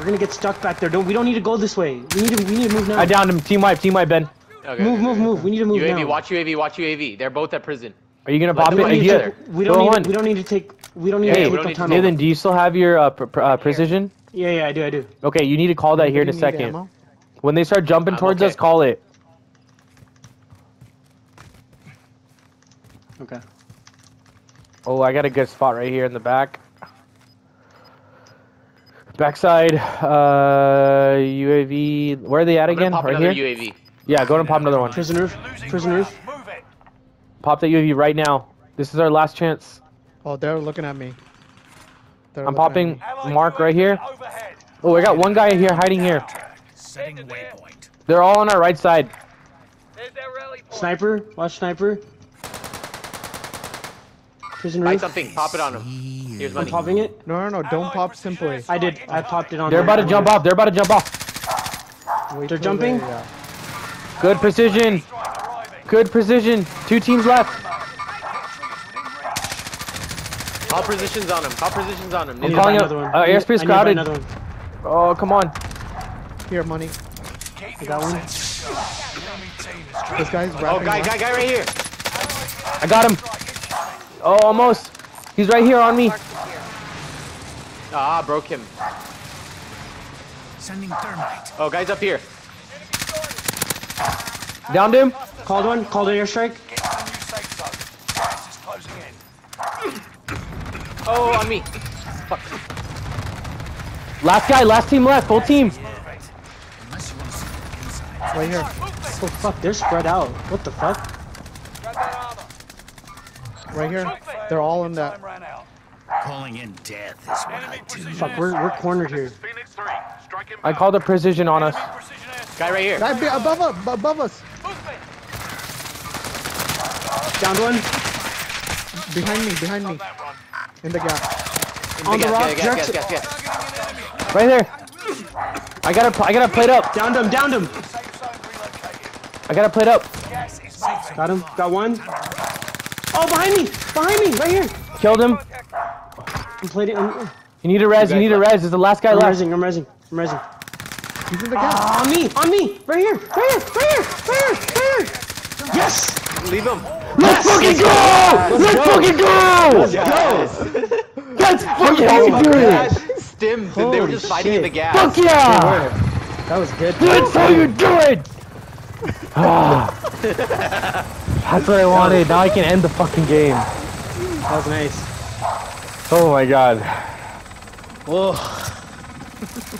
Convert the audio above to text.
We're gonna get stuck back there. Don't we don't need to go this way. We need to we need to move now. I downed him. Team wipe. Team wipe, Ben. Okay, move, okay, move, okay. move. We need to move UAV, now. watch UAV, watch UAV. They're both at prison. Are you gonna Let pop it? run each yeah. other. We don't Go need. on. To, we don't need to take. We don't need Yeah, to take don't the need to tunnel. Nathan, do you still have your uh, pr pr- uh, precision? Yeah, yeah, I do, I do. Okay, you need to call that here in a second. ammo? When they start jumping I'm towards okay. us, call it. Okay. Oh, I got a good spot right here in the back. Backside, uh, UAV. Where are they at I'm again? pop Right here. UAV. Yeah, go and pop another one. Prison roof. Prison roof. Move it. Pop that UAV right now. This is our last chance. Oh, they're looking at me. They're I'm looking popping me. Mark right here. Oh, I got one guy here hiding here. Setting waypoint. They're all on our right side. There's their rally point. Sniper. Watch sniper. Prison Find roof. something, pop it on him. Here's I'm money. popping it. No, no, no, don't pop simply. I did. I popped it on. They're about to jump off. They're about to jump off. Wait They're jumping? they, uh, Good precision. Good precision. Two teams left. Call positions on him. Call positions on him. I need to calling buy up- uh, airspace need crowded. Oh, come on. here, money. Keep I your got one. senses sharp. The enemy team is This guy's Oh, guy, guy, guy right here. I got him. Oh, almost. He's right here on me. Ah, broke him. Sending thermite. Oh, guy's up here. Downed him. Called one. Called an airstrike. The new safe zone. Gas is closing in. Oh, on me. Fuck. Last guy. Last team left. Full team. Move it. Unless you want to see the inside. Right here. Oh fuck, they're spread out. What the fuck? Grab that armor. Right here. They're all in that. Time ran out. Calling in death is what I do. Fuck, we're we're cornered here. Phoenix 3. Strike I called a precision on us. Guy right here. Guy be above us. Above us. Movement. Downed one. Behind me. Behind me. That run. In the gap. On the Gas, rock. gas, gas, gas, gas, gas. Right there. I got to I got to plate up. Downed him. Downed him. Safe zone relocated. I got to plate up. Gas is moving. Got him. Got one. Oh, behind me. Behind me. Right here. Killed him. I'm plating. I'm, You need a res. You guys need a left. res. Is the last guy I'm left. resing. I'm resing. I'm resing. He's in the gap. Ah, on me. On me. Right here. Right here. Right here. Right here. Right here. Yes. Leave him. Let's fucking go! Let's fucking go! Yes. Let's fucking do Gas it! stimmed. and They were Holy just fighting in the gas. Fuck yeah! That was good. That's how you do it! Ah. That's what I wanted. Now I can end the fucking game. That was nice. Oh my god. Whoa.